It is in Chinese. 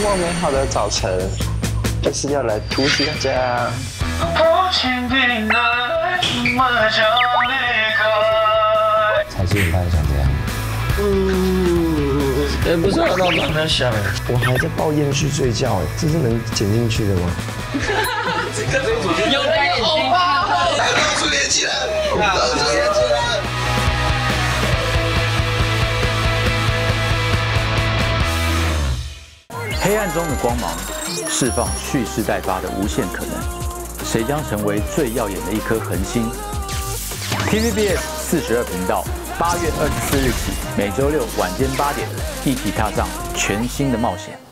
么美好的早晨，就是要来突袭大家。才是你大概想这样。嗯，哎，不是啊，那我刚才想，我还在抱厌去睡觉，哎，这是能剪进去的吗？这个有戴眼镜，告诉年轻人，告诉年轻人。黑暗中的光芒，释放蓄势待发的无限可能。谁将成为最耀眼的一颗恒星？TVBS 四十二频道，八月二十四日起，每周六晚间八点，一起踏上全新的冒险。